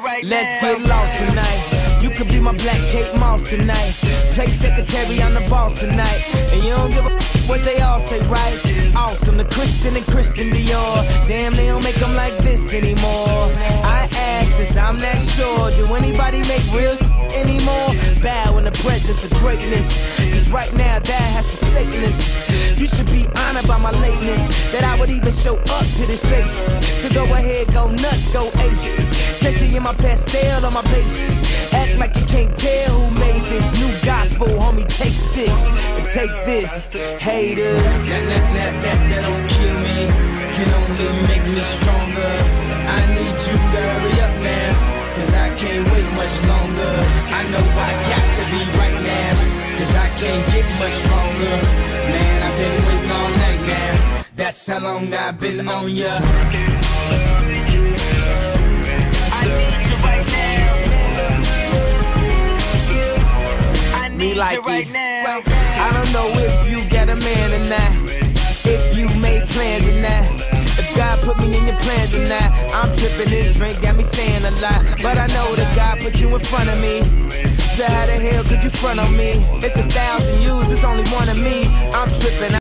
Let's get lost tonight. You could be my black Kate Moss tonight. Play secretary, I'm the boss tonight. And you don't give a what they all say, right? Awesome, the Christian and Christian Dior. Damn, they don't make them like this anymore. I ask, cause I'm not sure. Do anybody make real anymore? Bow in the presence of greatness. Cause right now, that has forsaken us. You should be honored by my lateness. That I would even show up to this place. So go ahead, go nuts, go ape. In my pastel on my page. Act like you can't tell who made this new gospel, homie. Take six and take this, haters. That, that, that, that, don't kill me, can only make me stronger. I need you to hurry up now, cause I can't wait much longer. I know I got to be right now, cause I can't get much stronger. Man, I've been waiting all night now. That's how long I've been on ya. Right. Now. I don't know if you got a man or not. If you made plans or not. If God put me in your plans or not. I'm tripping this drink, got me saying a lot. But I know that God put you in front of me. So how the hell could you front on me? It's a thousand yous, it's only one of me. I'm tripping.